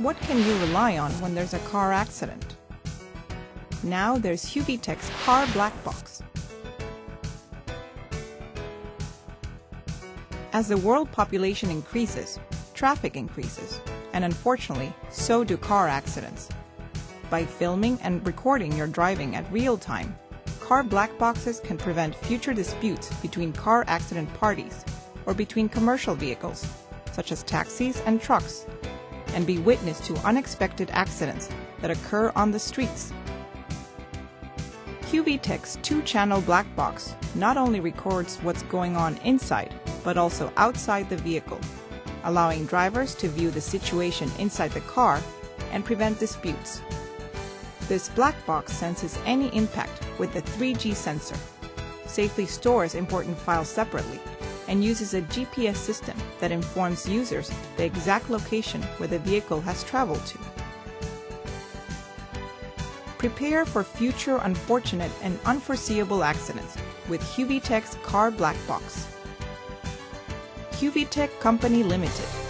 What can you rely on when there's a car accident? Now there's Huvitech's Car Black Box. As the world population increases, traffic increases, and unfortunately, so do car accidents. By filming and recording your driving at real time, car black boxes can prevent future disputes between car accident parties or between commercial vehicles, such as taxis and trucks, and be witness to unexpected accidents that occur on the streets. Huvitech's two-channel black box not only records what's going on inside, but also outside the vehicle, allowing drivers to view the situation inside the car and prevent disputes. This black box senses any impact with the 3G sensor, safely stores important files separately, and uses a GPS system that informs users the exact location where the vehicle has traveled to. Prepare for future unfortunate and unforeseeable accidents with Huvitech's Car Black Box. Huvitech Company Limited